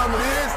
Palmeiras.